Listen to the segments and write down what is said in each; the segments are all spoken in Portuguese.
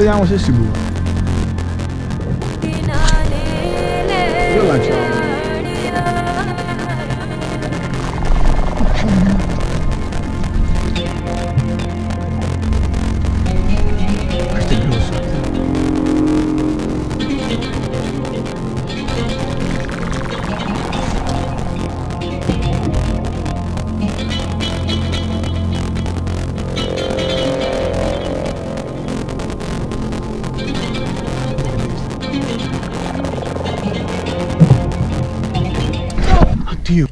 Vediamo se si butta. Io lancio. Oddio.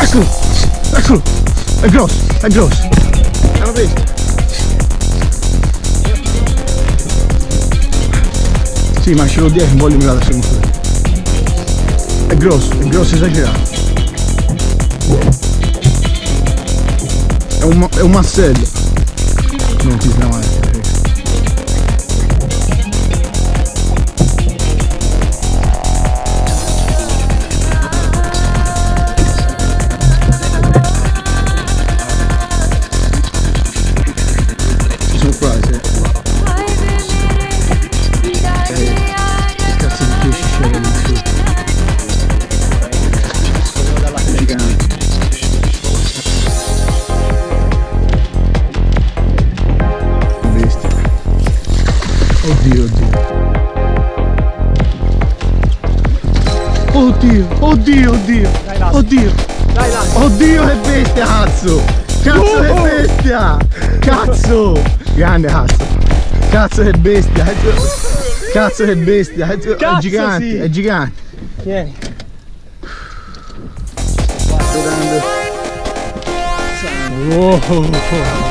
Eccolo! Eccolo! È grosso! È grosso! L'hanno visto? Sì, ma ce l'ho dietro, non voglio mirare a secondo È grosso, è grosso esagerato. È un, ma- è un massello. Non ti sta Oddio, oddio. Oddio, oddio, oddio. Dai, là. Oddio. Dai, là. Oddio che bestia cazzo! Cazzo che Oh! bestia! Cazzo! Grande cazzo! Cazzo che bestia! È gi- Cazzo che bestia! È, gi- è Cazzo, gigante! sì. È gigante! Vieni. Wow. The old